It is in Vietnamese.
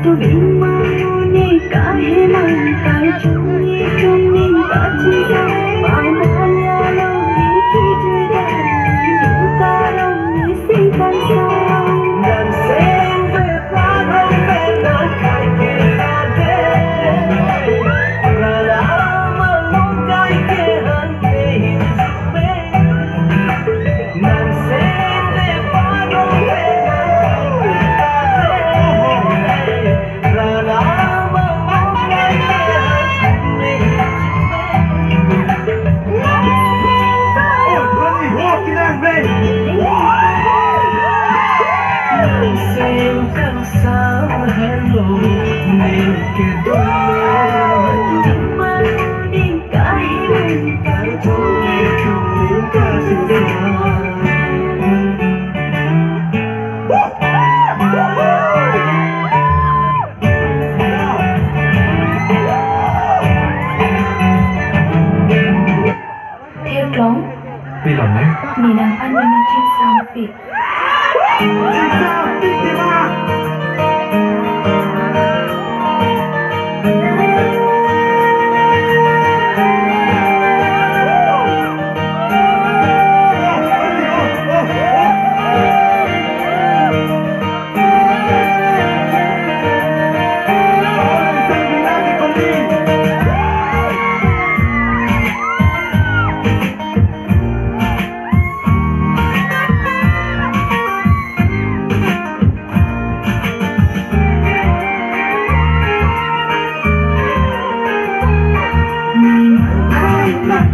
तो बिन माने काहे मानता Vì lòng em Vì nàng phan nhân chuyên sao Việt Chuyên sao Việt